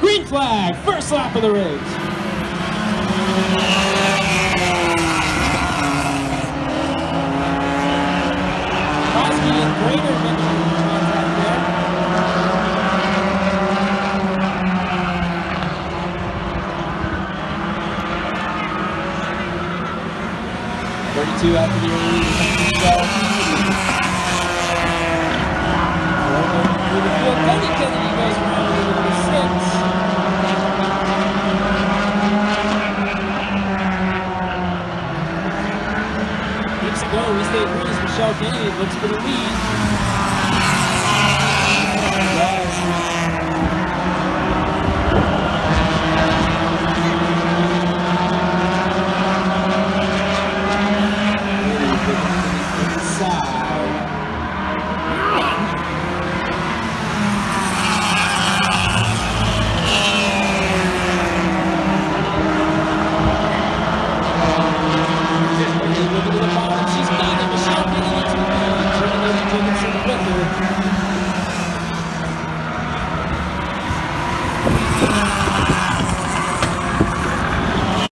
Green flag, first lap of the race. Thirty-two after the early Keeps it going. We stay green as Michelle Kennedy looks for the lead. Yeah.